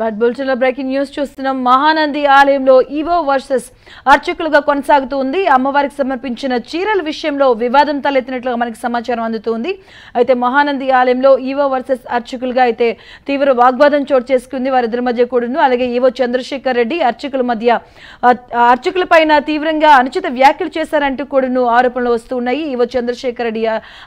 What breaking news చూస్తున్నాం. మహానంది ఆలయంలో EO versus అర్చకులుగా కొనసాగుతూ ఉంది. అమ్మవారికి సమర్పించిన చీరల విషయంలో వివాదం తలెత్తినట్లుగా మనకి సమాచారం అందుతుంది. అయితే మహానంది ఆలయంలో ఈవో వర్సెస్ అర్చకులుగా అయితే తీవ్ర వాగ్వాదం చోటు చేసుకుంది. వారిద్దరి మధ్య కూడాను. అలాగే ఈవో చంద్రశేఖర్ రెడ్డి అర్చకుల మధ్య అర్చకుల పైన తీవ్రంగా అనుచిత వ్యాఖ్యలు చేశారంటూ కూడాను ఆరోపణలు వస్తూ ఉన్నాయి. ఈవో చంద్రశేఖర్ రెడ్డి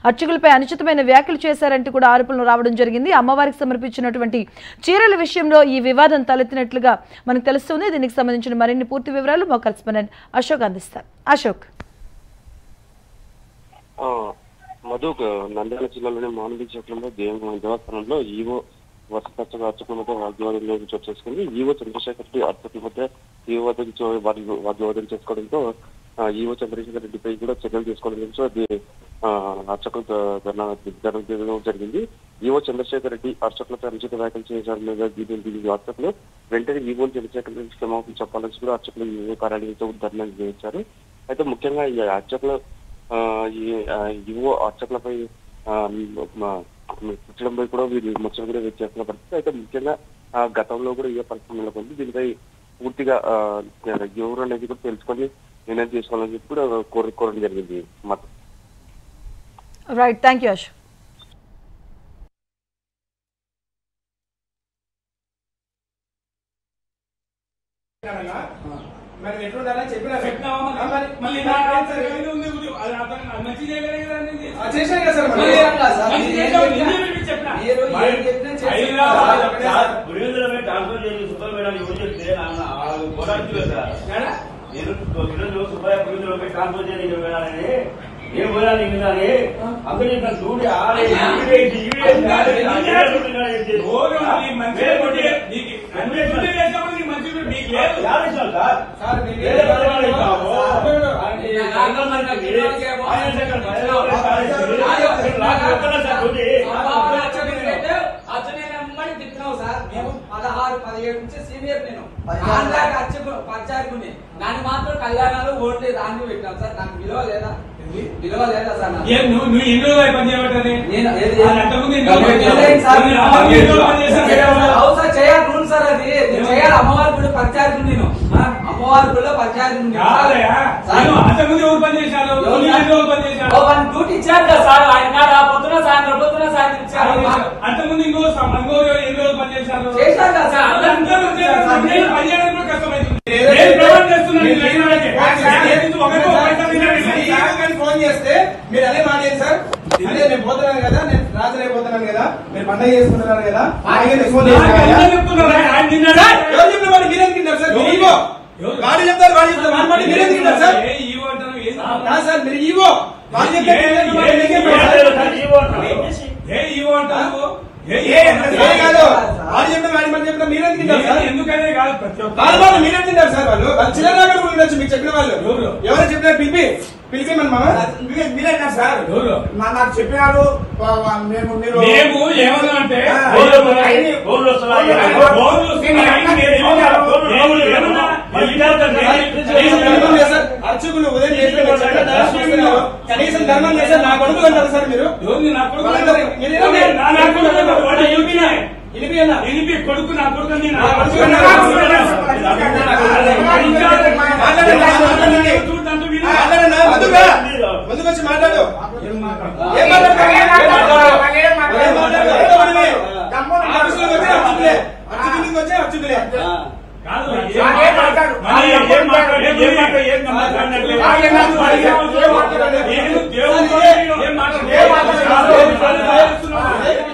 అర్చకులపై అనుచితమైన వ్యాఖ్యలు చేశారంటూ కూడా ఆరోపణలు రావడం జరిగింది. అమ్మవారికి సమర్పించినటువంటి చీరల విషయంలో ఈ వివాదం తలెత్తినట్లుగా మనకు తెలుస్తుంది దీనికి సంబంధించిన మరిన్ని పూర్తి వివరాలు మా కరెస్పాండెంట్ అశోక్ అందిస్తారు. అశోక్. మధు నంద్యాల జిల్లాలోని మానవీ చక్రంలో దేవ దేవస్థానంలో ఈవో వర్షపచ్చ అర్చకులతో మధ్య వాగ్వాదం చోటు చేసుకుంది ఈవో చంద్రశేఖర్ రెడ్డి అర్చకుల మధ్య తీవ్రవాదం వారి వాగ్వాదం చేసుకోవడంతో ఈవో చంద్రశేఖర్ రెడ్డిపై కూడా చర్యలు తీసుకోవడంతో అర్చకులు ధర్నా జరిగింది. ఈవో చంద్రశేఖర్ రెడ్డి అర్చకులపై అనుచిత వ్యాఖ్యలు చేశారు మీద దీని అర్చకులు వెంటనే ఈవో చంద్రశేఖర్ రెడ్డి క్షమాపణ చెప్పాలని కూడా అర్చకులు ఈవో కార్యాలయంతో ధర్నా చేశారు అయితే ముఖ్యంగా ఈ అర్చకులు ఈవో ఈ అర్చకులపై ఆ, కూడా వీరు ముచ్చట కూడా వ్యక్తి చేస్తున్న పరిస్థితి. అయితే ముఖ్యంగా గతంలో కూడా ఏ పరిస్థితి నెలకొంది? దీనిపై పూర్తిగా ఎవరు అనేది కూడా తెలుసుకొని నిర్ణయం తీసుకోవాలని చెప్పి కూడా కోరుకోవడం జరిగింది. మత రైట్ థ్యాంక్ యూ అశోక్ మరి ఎట్లుండాలని చెప్పినా చెప్పినావా మరి? ఆ, మరి మళ్ళీ మరి నా ఏం సార్? ఇది ఉంది, ఉంది. అది అతను అది మంచిగా చేయగలిగే కదా అనేది. ఆ, చేశాను కదా సార్ మరి. మళ్ళీ ఏం కాదు సార్. మంచిగా మీరు ఏం చేసావు, చెప్పినా- నిన్నే పిలిచి చెప్పినా. మీరు ఏం మరి చెప్పినా చేసి- అయినా సార్, ఒకటే సార్. సార్. గుడిలో ట్రాన్స్ఫర్ చేసి సుబ్బయ్య మేడం ఎవరు చెప్తే నా- ఆ పోరాటం కదా ఏడా? నేను గుడిలో సుబ్బయ్య గుడిలో పోయి ట్రాన్స్ఫర్ చేయడానికి వెళ్ళాలని ఏం పోయాలి వినాలి అందరూ ఇక్కడ చూడి ఆడే ఈడే ఇది, ఈడే ఇది, ఆడే ఇది, ఆడే ఇది. ఓరు నీ మంచిగా కొట్టి, నీకు అందరూ సార్ డ్యూటీ? పదహారు పదిహేడు నుంచి సీనియర్ నేను. దాకా పంచాయతీ నన్ను మాత్రం కళ్యాణాలు ఓట్లే దాన్ని పెట్టాను సార్. నాకు విలువ లేదా? నువ్వు నువ్వు ఎన్ని రోజులు పని సార్. చేయాలి? సార్ అది. చేయాలి అమ్మవారి గుడి పంచాయతీ నేను. అమ్మవారి గుడిలో పంచాయతీ చేశారు? ఎవరు నువ్వు సార్? ఎన్ని రోజులు పని చేశారు? ఓ, వన్ డ్యూటీ ఇచ్చారు కదా సార్. ఆయన కాడ పొద్దున సాయంత్రం పొద్దున సాయంత్రం ఇచ్చారు. అంతకుముందు ఇంకో సం- ఇంకో ఎన్ని రోజులు పని చేశారు? చేశారు కదా సార్. అందరూ అంటారు? ఏ కాదు. వాడి సార్. ఎందుకనే కాదు ప్రతి ఒక్క- వాళ్ళ మీరేం సార్ వాళ్ళు. ఉండొచ్చు మీకు చెప్పిన వాళ్ళు. ఎవరు? ఎవరు చెప్పిన నాకు చెప్పినాడు మేము మీరు మేము ఏమన్నా అంటే ఆ, బోర్లు వస్తున్నాయి, బోర్లు వస్తున్నాయి. బోర్లు వస్తున్నాయి, ఆయన నేను ఏమన్నా? నేను ఏమన్నా? మరి వినాలి కదా. కనీసం ధర్మం చేశారు. అర్చకులు ఉదయం. కనీసం ధర్మం చేశారు. నా కొడుకు అంటారు సార్ మీరు? నా కొడుకు కొడుకు నా కొడుకు ఏం